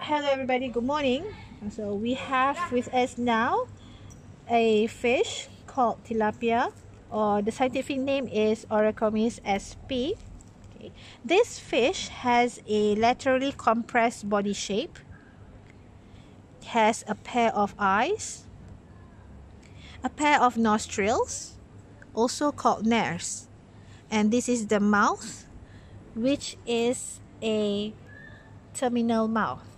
Hello everybody, good morning. So we have with us now a fish called tilapia or the scientific name is Oreochromis sp. Okay. This fish has a laterally compressed body shape, has a pair of eyes, a pair of nostrils, also called nares, and this is the mouth, which is a terminal mouth.